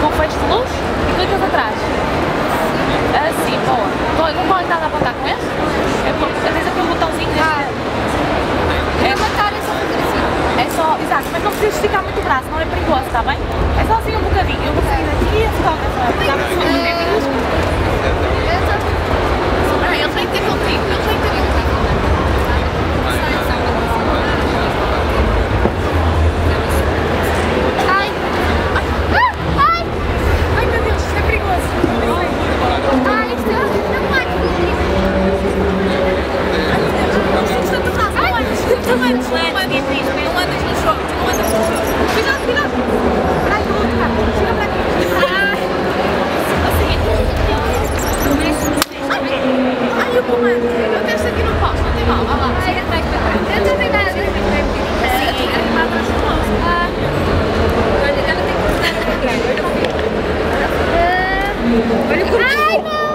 com fecho de luz e clicas atrás. Assim, boa. Qual, com qual estás a apontar com este? É, por- tens aqui um botãozinho deste. É matar essa fotografia. É só, exato, mas não precisas esticar muito o braço, não é perigoso, está bem? É só assim um bocadinho. Eu vou sair daqui e a fotógrafa não não. Não andas chão, não andas no. Cuidado, cuidado. Ai, não vou tocar. Chega para aqui. Ai. Eu deixo aqui no posto, não tem mal. Lá. Eu trago para trás. Eu não tenho nada. Eu tenho que Sim, para. Olha o Ai, não!